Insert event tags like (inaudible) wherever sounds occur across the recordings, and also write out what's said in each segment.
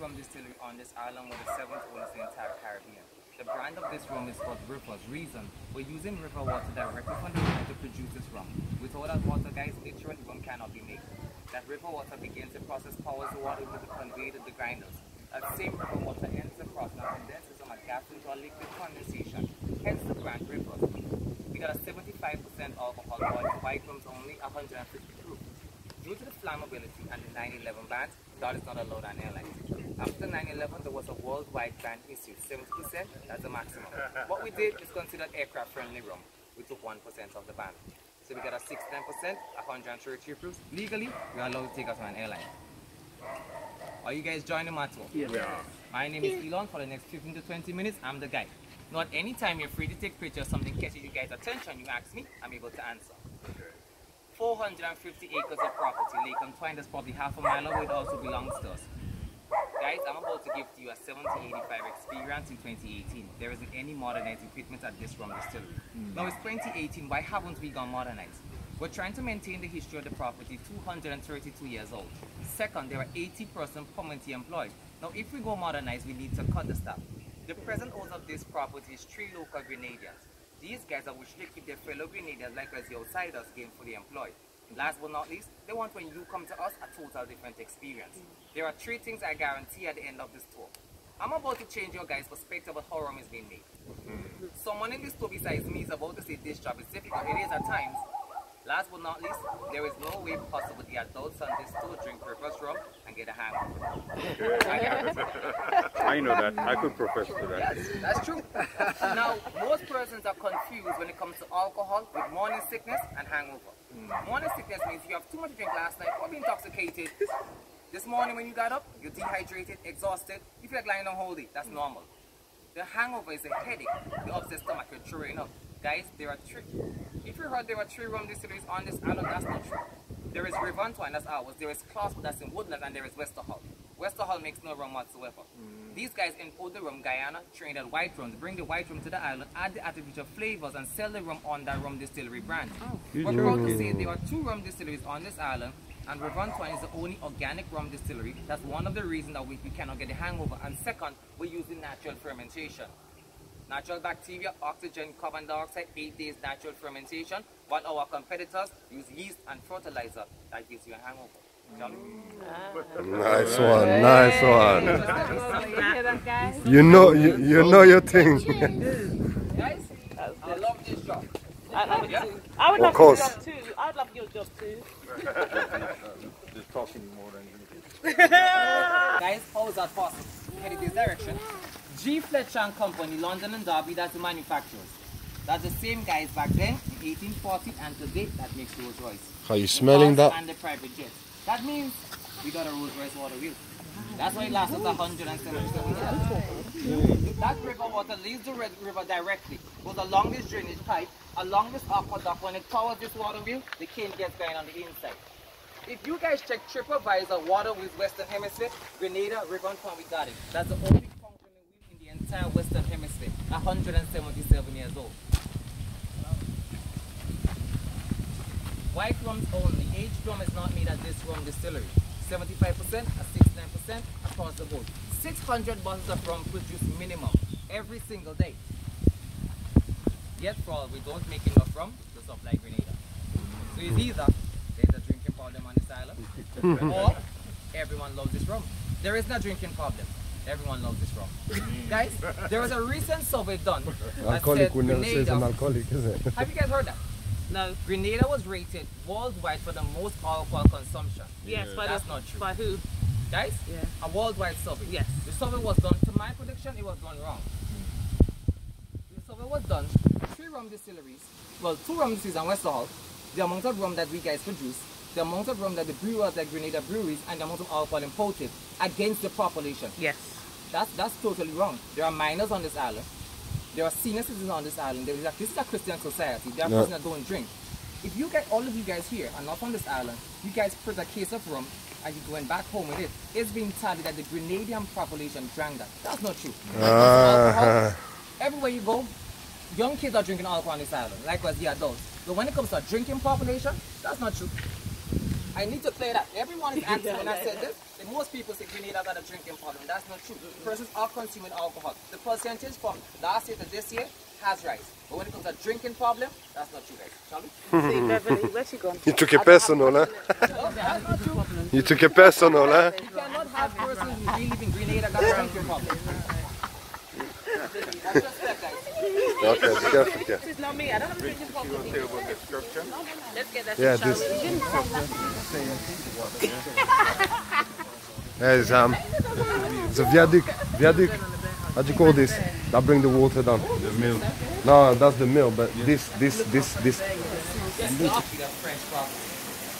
rum distillery on this island with the seventh oldest in the entire Caribbean. The brand of this rum is called Rivers. Reason, we're using river water directly from the river to produce this rum. Without that water, guys, literally rum cannot be made. That river water begins the process, powers the water to be conveyed to the grinders. That same river water ends the process and condenses from a gas into a liquid condensation. Hence the brand Rivers. We got a 75% alcohol, while white rum's only 150 proof. Due to the flammability and the 9-11 ban, that is not allowed on airlines. After 9-11, there was a worldwide ban issued. 70%, that's the maximum. (laughs) What we did is considered aircraft-friendly rum. We took 1% of the ban. So we got a 69%, 130 proofs. Legally, we are allowed to take us on an airline. Are you guys joining my tour? Yes. We are. My name is Elon. For the next 15 to 20 minutes, I'm the guy. Not at any time you're free to take pictures, something catches you guys' attention, you ask me, I'm able to answer. 450 acres of property. Lake Antoine is probably half a mile away. It also belongs to us. Guys, I'm about to give to you a 1785 experience in 2018. There isn't any modernized equipment at this rum distillery. Now it's 2018, why haven't we gone modernized? We're trying to maintain the history of the property 232 years old. Second, there are 80 person permanently employed. Now if we go modernized, we need to cut the staff. The present owner of this property is three local Grenadians. These guys are wishing to keep their fellow Grenadians like as the outsiders gainfully employed. Last but not least, they want when you come to us a total different experience. There are three things I guarantee at the end of this tour. I'm about to change your guys' perspective about how rum is being made. Hmm. Someone in this tour besides me is about to say this job is difficult. It is at times. Last but not least, there is no way possible the adults on this tour drink purpose rum and get a hangover. (laughs) I. I know that. I could profess to that. Yes, that's true. (laughs) now, most persons are confused when it comes to alcohol with morning sickness and hangover. Hmm. Morning sickness means you have too much to drink last night, probably intoxicated. This morning when you got up, you're dehydrated, exhausted, you feel like lying on whole day. That's hmm. normal. The hangover is a headache, the upset stomach, you're throwing up. Guys, there are three. If you heard there are three rum distilleries on this island, that's not true. There is River Antoine, that's ours. There is Clasp, that's in Woodland, and there is Westerhall. Westerhall makes no rum whatsoever. Mm. These guys import the rum, Guyana, Trinidad white rum. Bring the white rum to the island, add the artificial flavors, and sell the rum on that rum distillery brand. Oh. We're proud to say there are two rum distilleries on this island, and River Antoine is the only organic rum distillery. That's one of the reasons that we, we cannot get the hangover. And second, we're using natural fermentation. Natural bacteria, oxygen, carbon dioxide, 8 days natural fermentation, while our competitors use yeast and fertilizer that gives you a hangover. Johnny? Nice one, nice one. You hear that, guys? You know, you, you know your thing. Guys, I love this job. I love Yeah? I would Of love course. your job too. I'd love your job too. Just talking more than anything. (laughs) Guys, how is that possible? Heading this direction. G. Fletcher and Company, London and Derby, that's the manufacturers. That's the same guys back then, in 1840, and today, that makes Rolls Royce. Are you smelling that? And the private jets. That means we got a Rolls Royce water wheel. That's why it lasts us 177 years. That river water leaves the red river directly with the longest drainage pipe, a longest aqueduct. When it powers this water wheel, the cane gets going on the inside. If you guys check TripAdvisor water with Western Hemisphere, Grenada, River and Palm, we got it. That's the only functioning wheel in the entire Western Hemisphere, 177 years old. White rums only. Aged rum is not made at this rum distillery. 75% or 69% across the board. 600 bottles of rum produced minimum every single day. Yet for all, we don't make enough rum to supply Grenada. So it's either there's a drinking problem on this island, (laughs) or everyone loves this rum. There is no drinking problem. Everyone loves this rum. Mm. Guys, there was a recent survey done that Alcoholic said would never say it's an alcoholic, is it? have you guys heard that? No. Grenada was rated worldwide for the most alcohol consumption. Yes, but That's the, not true. By who? Guys, Yeah. a worldwide survey. Yes. The survey was done, to my prediction, it was done wrong. The survey was done, three rum distilleries, well, two rum distilleries and Westerhall, the amount of rum that we guys produce, the amount of rum that the brewers like Grenada breweries, and the amount of alcohol imported against the population. Yes. That's, that's totally wrong. There are minors on this island. There are senior citizens on this island. There is a, this is a Christian society. There are Yeah. persons that don't drink. If you get all of you guys here are not on this island, you guys put a case of rum and you're going back home with it. It's been tallied that the Grenadian population drank that. That's not true. Uh-huh. Everywhere you go, young kids are drinking alcohol on this island, likewise the adults. But when it comes to a drinking population, that's not true. I need to clear that. Everyone is answering when I said this. The most people say Grenada got a drinking problem. That's not true. Persons are consuming alcohol. The percentage from last year to this year has rise. But when it comes to drinking problem, that's not true, guys. Shall we? (laughs) See, Beverly, where's she gone? You took it personal, huh? No, that's not true. You took it personal, huh? You cannot have persons who really live in Grenada got a drinking problem. (laughs) That's just that, guys. Okay, be careful, yeah. This is not me. I don't have a drinking problem. Let's get that Yeah, this- (laughs) we? There's um, it's a viaduct. Viaduct. How do you call this? That bring the water down. The mill. No, that's the mill. But this, this, this, this.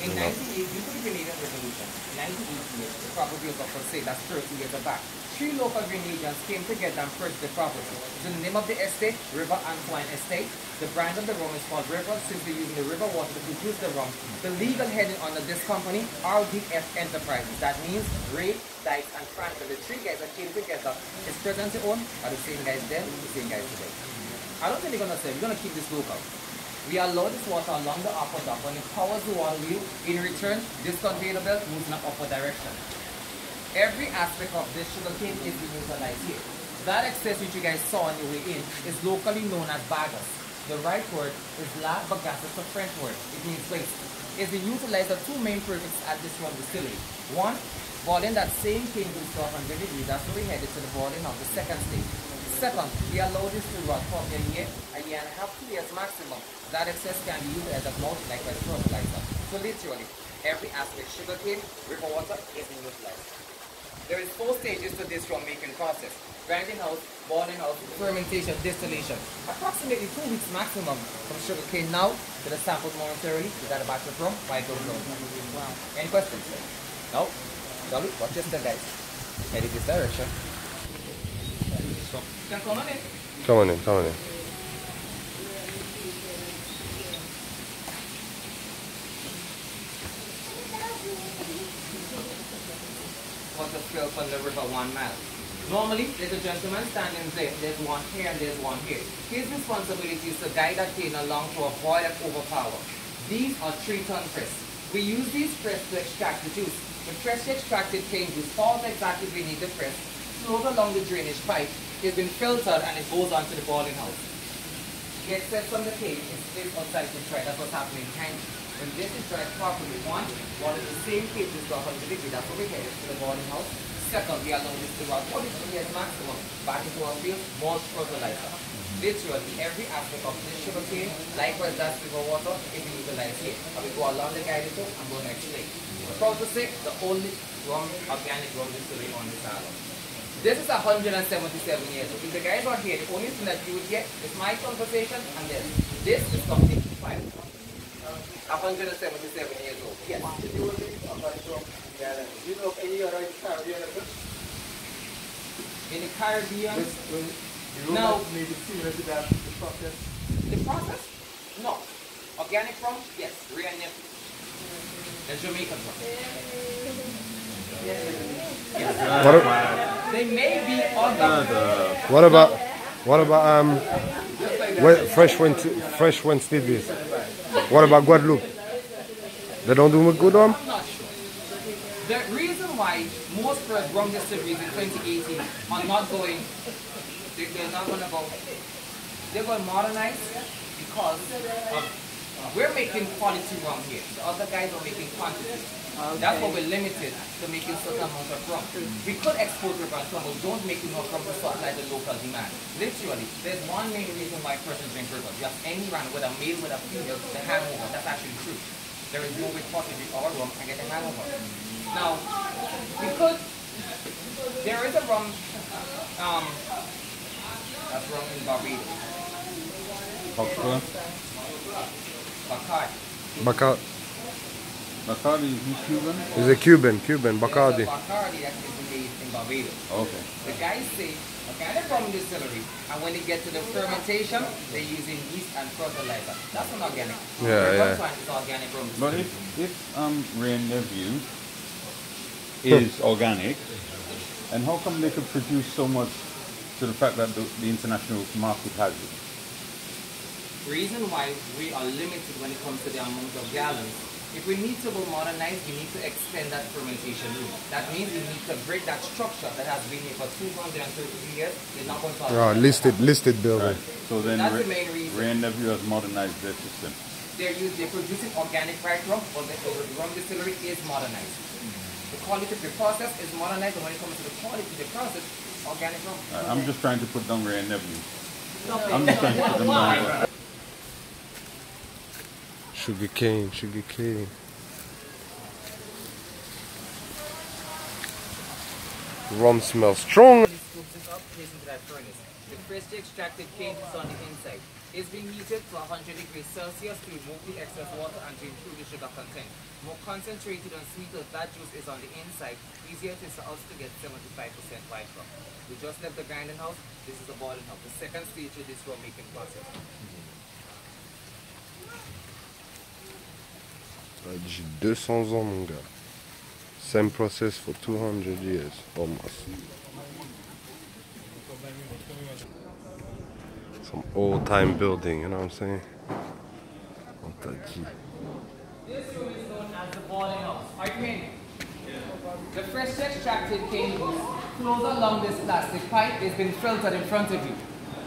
In 1980, due to the Grenadian Revolution, in 1988, the property was up for sale. That's 30 years back. Three local Grenadians came together and purchased the property. The name of the estate, River Antoine Estate. The brand of the rum is called River, since they're using the river water to produce the rum. The legal heading under this company, RDF Enterprises. That means Ray, Dykes, and Franklin. The three guys that came together is presently owned are the same guys then, the same guys today. I don't think they're gonna say we're gonna keep this local. We allow this water along the upper dock. When it powers the water wheel, in return, this conveyor belt moves in an upward direction. Every aspect of this sugar cane is utilized here. That excess which you guys saw on your way in is locally known as baggers. The right word is la bagasse, it's a French word. It means waste. It's been utilized for two main purposes at this one distillery. One, boiling that same cane to 1200 degrees. That's where we headed to the boiling of the second stage. Second, we allow this to rot for a year, a year and a half, two years maximum. That excess can be used as a mulch like a fertilizer. So literally, every aspect, sugarcane, river water is being utilized. There is four stages to this rum making process. Grinding house, boiling house, fermentation, distillation. Approximately two weeks maximum from sugarcane now to the samples momentarily. Is that a rum? Why don't know? Wow. Any questions? No? We? Watch step guys. Headed this direction. You come on in. Come on in, come on in. was the fill from the river one mile. Normally, there's a gentleman standing there. There's one here and there's one here. His responsibility is to guide that cane along to avoid an overpower. These are three-ton press. We use these press to extract the juice. The freshly extracted cane juice falls exactly beneath the press, flows along the drainage pipe, is been filtered, and it goes onto the boiling house. The excess from the cane is placed outside to dry. That's what's happening you. When this is dried properly, one, one is the same case is 100 degree. That's what headed to the boiling house. Second, we allow this to rot 42 years maximum. Back into our field, more fertilizer. Literally, every aspect of this sugar cane, likewise that river water, is being utilized here. And we go along the guided road and go next lake. We're proud to say, the only rum, organic rum distillery on this island. This is 177 years old. If the guys are here, the only thing that you would get is my conversation and this. This is completely fine. 177 years old. Yes. You know any other Caribbean? In the Caribbean, no. The process? The process? No. Organic rum? Yes. Real nip. The Jamaican rum. What, a- They may be organic. what about, what about um, fresh Wentz, fresh this? What about Guadeloupe? They don't do a good one. I'm not sure. The reason why most first rum distilleries in 2018 are not going, they, they're not going to go, they're going to modernize because of, we're making quality rum here. The other guys are making quantity. That's why we're limited to making certain amount of rum. We could export the rum, but don't make enough rum to supply the local demand. Literally, there's one main reason why persons drink river. You have any run with a male with a female, the hangover. That's actually true. There is no way possibly our rum and get a hangover. Now, we could, there is a rum, um, that's rum in Barbados, Oxford. Bacardi. Bacardi Bacardi is Cuban? is a Cuban, Cuban Bacardi. Bacardi that is made in Barbados. Okay. The guys say, organic rum distillery, and when they get to the fermentation, they're using yeast and fertilizer. That's an organic. Yeah, yeah. That's why it's organic rum But distillery. if, if um, Rain Nephew is organic, and how come they could produce so much to the fact that the, the international market has it? reason why we are limited when it comes to the amount of gallons If we need to go modernize, we need to extend that fermentation room. That means we need to break that structure that has been here for 230 years. It's not going to Ah, listed listed building. Right. So then That's Ra- the main reason. Wray has modernized their system. They're, used, they're producing organic white rum, but the, the rum distillery is modernized. The quality of the process is modernized, and when it comes to the quality of the process, organic rum. I- I'm just trying to put down Wray and Nephew. I'm just trying to put them down. Sugar cane, sugar cane. Rum smells strong. It up, placed into that furnace. The freshly extracted cane is on the inside. It's being heated to 100 degrees Celsius to remove the excess water and to improve the sugar content. More concentrated and sweeter that juice is on the inside, easier it is for us to get 75% white rum. We just left the grinding house. This is the boiling house, the second stage of this rum making process. Mm-hmm. Dit 200 ans, mon gars. Same process for 200 years, almost. Some old time building, you know what I'm saying? On t'a dit. This room is known as the boiling house. Are you hearing? The freshly extracted cane flows along this plastic pipe is being filtered in front of you.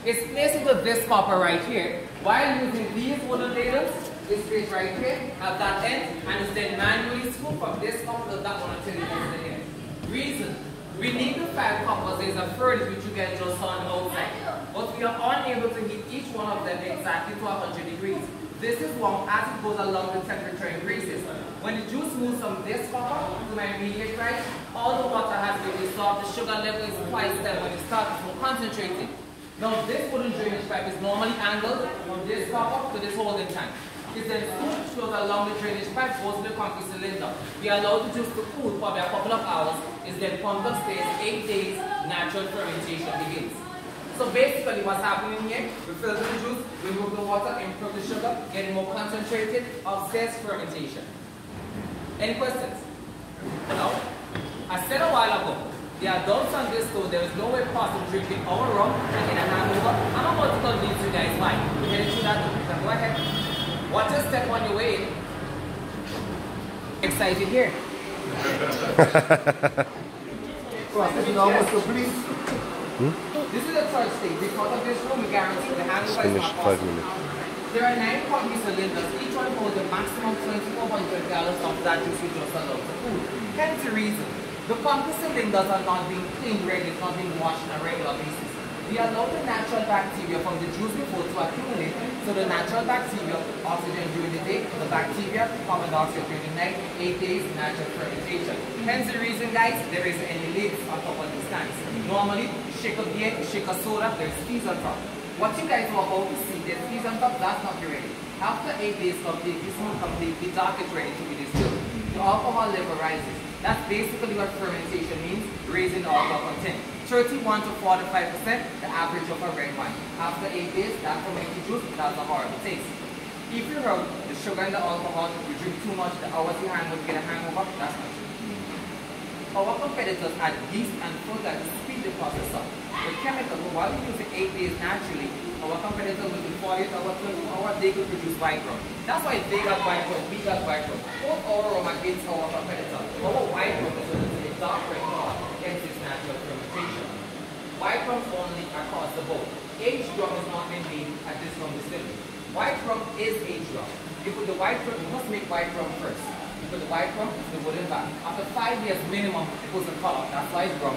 It's placed into this copper right here. While using these wooden ladles, it's placed right here at that end and then manually scooped from this copper to uh, that one until it gets to end. Reason, we need the five coppers. There's a furnace which you can just on outside. But we are unable to heat each one of them exactly to 100 degrees. This is warm as it goes along the temperature increases. When the juice moves from this copper to my immediate right, all the water has been dissolved. The sugar level is twice that when it starts to concentrated. Now this wooden drainage pipe is normally angled from this copper to this holding tank. It's then scooped flows along the drainage pipe, goes to the concrete cylinder. We allow the juice to cool for about a couple of hours. It's then pumped upstairs, eight days, natural fermentation begins. So basically what's happening here, we filter the juice, remove the water, improve the sugar, getting more concentrated, upstairs fermentation. Any questions? No? I said a while ago, the adults on this tour, there is no way possible drinking our rum and in a hangover. I'm about to convince you guys why. We're heading through that door. So go ahead. Watch your step on your way. Excited here. (laughs) Hmm? This is a third stage. Because of this room, we guarantee the hangover is Finish not five possible. minutes. There are nine concrete cylinders. Each one holds a maximum 2,400 gallons of that juice we just allowed to cool. Hence the reason. The concrete cylinders are not being cleaned regularly, not being washed on a regular basis. We allow the natural bacteria from the juice before to accumulate. So the natural bacteria, oxygen during the day, the bacteria, carbon dioxide during the night, eight days, natural fermentation. Hence the reason, guys, there isn't any lids on top of these tanks. Normally, shake a beer, shake a soda, there's fizz on top. What you guys are about to see, there's fizz on top, that's not ready. After eight days completely smooth, completely dark, it's ready to be distilled. The alcohol level rises. That's basically what fermentation means, raising the alcohol content. 31 to 45 percent, the average of a red wine. After 8 days, that fermented juice, that's a horrible taste. If you rub the sugar and the alcohol, you drink too much, the hours you hang with get a hangover, that's not true. Our competitors add yeast and further to speed the process up. With chemicals, while we use it 8 days naturally, our competitors will do 48 hours, 24 hours, they could produce white rum. That's why they got white rum, we got white rum. Both our rum against our competitor. Our white rum is be red color against its natural fermentation. White rum only across the board. Aged rum is not being made at this rum distillery. White rum is aged rum. You put the white rum, you must make white rum first. You put the white rum, is the wooden back. After five years minimum, it was a color. That's why it's rum.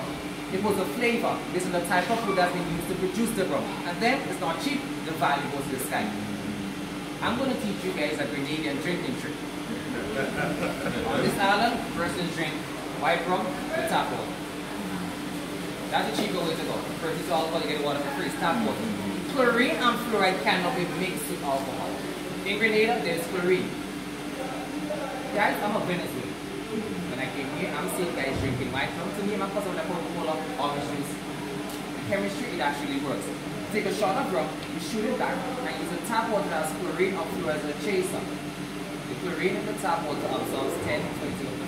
It was a flavor. This is the type of food that's been used to produce the rum. And then it's not cheap, the value goes to the sky. I'm going to teach you guys a Grenadian drinking trick. (laughs) On this island, persons drink white rum with tap water. That's a cheaper way to go. First it's alcohol, you get water for free, it's tap water. Chlorine and fluoride cannot be mixed with alcohol. In Grenada, there's chlorine. Guys, I'm a Venezuelan. When I came here, I'm seeing guys drinking white rum. To me, my cousin with a Coca-Cola, orange juice. The chemistry, it actually works. Take a shot of rum, you shoot it back, and use a tap water as chlorine or fluoride as a chaser. The chlorine in the tap water absorbs 10, 20, up to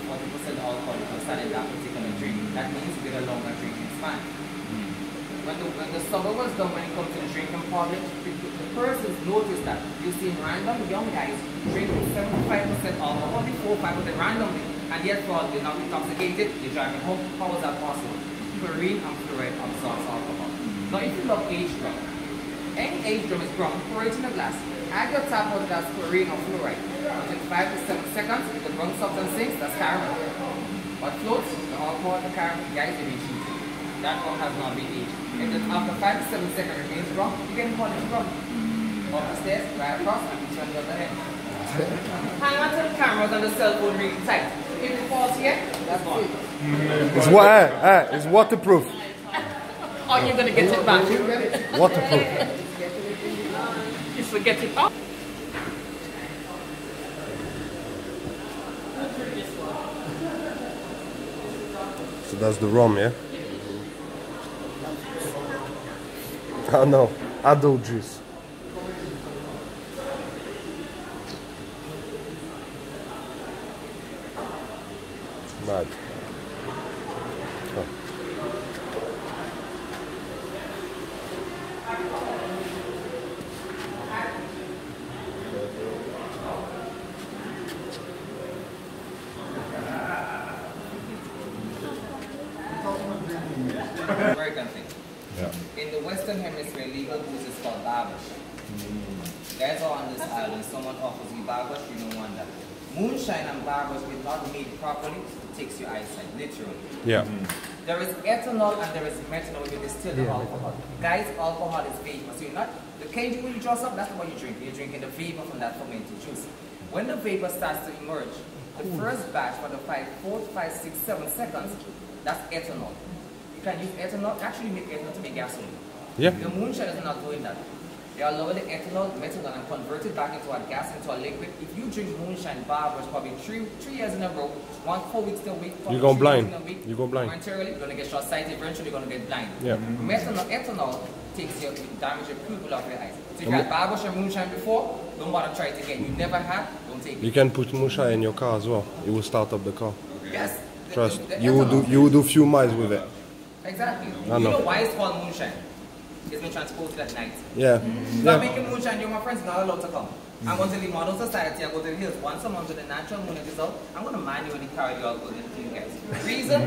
40% alcohol inside in that particular drink. That means you get a longer drinking span. Hmm. when the, when the summer was done, when it comes to the drinking public, the, the persons noticed that you see random young guys drinking 75% alcohol before 5% randomly, and yet for they're not intoxicated, they're driving home. How is that possible? Chlorine and fluoride absorbs alcohol. Mm-hmm. Now if you look age drum, any age drum is brown, pour it in the glass, add your tap water that's chlorine or fluoride. Within 5 to 7 seconds, if the brown substance sinks, that's caramel. What floats? The alcohol, the caramel, guys, they be cheating. That rum has not been aged. If it's after 5 to 7 seconds remains rum, you can call it rum. Mm-hmm. Up the stairs, right across, and one the other head. Hang on to the cameras and the cell phone really tight. If it falls here, that's. It's what? Eh, eh, it's waterproof. Are you're gonna get it back. Waterproof. You forget it up. So that's the rum, yeah? I Oh no, adult juice. Mad. Oh. American thing. Yeah. In the Western Hemisphere, legal booze is called barbush. Guys are on this island, someone offers you barbush, you don't want that. Moonshine and barbush, if not made properly, it takes your eyesight, literally. Yeah. Mm-hmm. There is ethanol and there is methanol when you distill the alcohol. Guys, alcohol is vapor. So you're not, the cage when you draw up, that's what you drink. You're drinking the vapor from that fermented juice. When the vapor starts to emerge, the first batch for the five, four, five, six, seven seconds, that's ethanol. Can use ethanol, actually make ethanol to make gasoline. Yeah. The moonshine is not doing that. They are lowering the ethanol, methanol, and convert it back into a gas, into a liquid. If you drink moonshine bar, which probably three three years in a row, one four weeks in a week, You go three blind. weeks in a week, You go blind. Momentarily, you're gonna get short sighted. Eventually, you're gonna get blind. Yeah. Methanol, ethanol takes your damage your pupil of your eyes. So if you had barbush and moonshine before, don't bother trying it again. You never had, don't take it. You can put moonshine in your car as well. It will start up the car. Yes. Trust. the- the You will do you will do few miles with it. Exactly. I You know. know why it's called moonshine? It's been transported at night. Yeah. Stop Yeah. making moonshine, you my friends not allowed to come. I'm going to the model society, I go to the hills. Once a month when the natural moon is out, I'm going to manually carry you out to the you guys. Reason,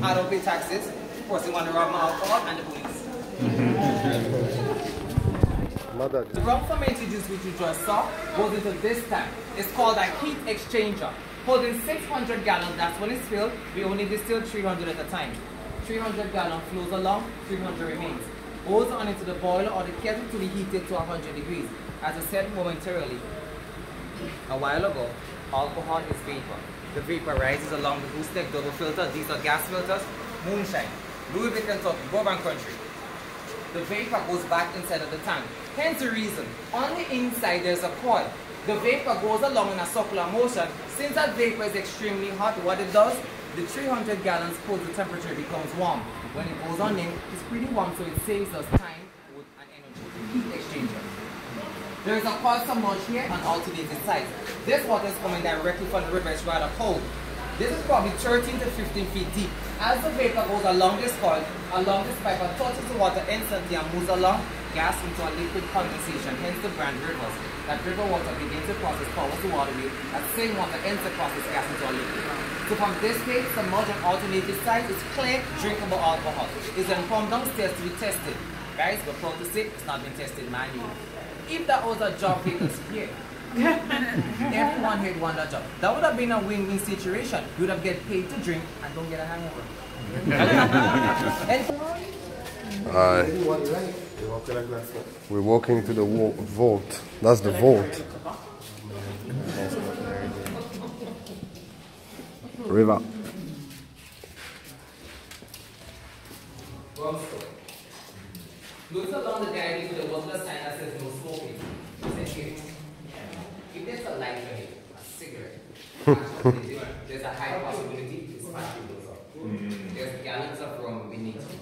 (laughs) I don't pay taxes. Person want to rob my alcohol and the police. (laughs) Mother. The rum fermented juice which you just saw goes into this tank. It's called a heat exchanger. Holding 600 gallons, that's when it's filled. We only distill 300 at a time. 300 gallon flows along, 300 remains. Goes on into the boiler or the kettle to be heated to 100 degrees. As I said momentarily, a while ago, alcohol is vapor. The vapor rises along the goose neck double filter. These are gas filters. Moonshine. Louisville Kentucky, Bourbon Country. The vapor goes back inside of the tank. Hence the reason, on the inside there's a coil. The vapor goes along in a circular motion. Since that vapor is extremely hot, what it does, the 300 gallons pulls the temperature becomes warm. When it goes on in, it's pretty warm, so it saves us time, wood, and energy. Heat exchanger. There is a coil submerged here on alternating sides. This water is coming directly from the river, it's rather cold. This is probably 13 to 15 feet deep. As the vapor goes along this coil, along this pipe, and touches the water instantly and moves along, gas into a liquid condensation, hence the brand rivers. That river water begins to process powers the waterway, that same water ends the process gas into a liquid. So from this state, submerged and alternative side is clear, drinkable alcohol. It's then pumped downstairs to be tested. Guys, we're proud to say it's not been tested manually. If that was a job vacancy here, (laughs) everyone here want that job. That would have been a win-win situation. You would have get paid to drink and don't get a hangover. (laughs) (laughs) and Aye. We're walking to the vault. That's the vault. River. Looks along the diary to the water sign that says no smoking. If there's a light for a cigarette, there's a high possibility it's factory goes up. There's gallons of rum beneath you.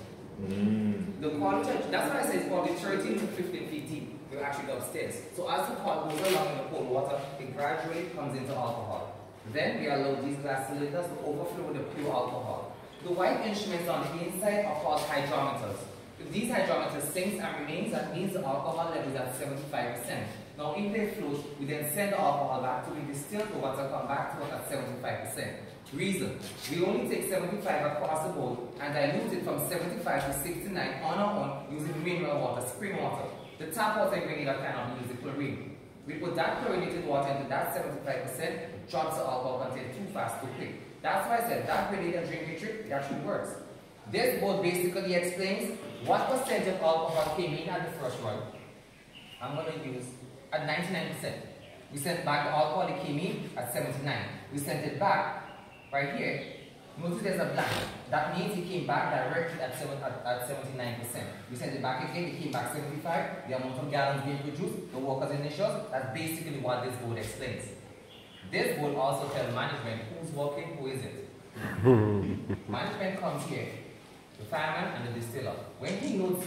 The quality, that's why I say it's probably 13 to 15 feet deep. We're actually upstairs. So as the pot goes along in the cold water, it gradually comes into alcohol. Then we allow these glass cylinders to overflow with the pure alcohol. The white instruments on the inside are called hydrometers. If these hydrometers sinks and remains, that means the alcohol level is at 75%. Now if they float, we then send the alcohol back to be distilled over to come back to us at 75%. Reason, we only take 75 across the board and dilute it from 75 to 69 on our own using mineral water, spring water. The tap water in Grenada cannot use the chlorine. We put that chlorinated water into that 75%, drops the alcohol content too fast, too quick. That's why I said that Grenada drinking trick, it actually works. This board basically explains what percent of alcohol came in at the first run. I'm going to use at 99%. We sent back the alcohol, came in at 79. We sent it back right here. Notice there's a blank. That means it came back directly at, at, at 79%. We sent it back again, it came back 75. The amount of gallons being produced, the workers' initials, that's basically what this board explains. This board also tells management who's working, who isn't. (laughs) management comes here, the fireman and the distiller. When he notes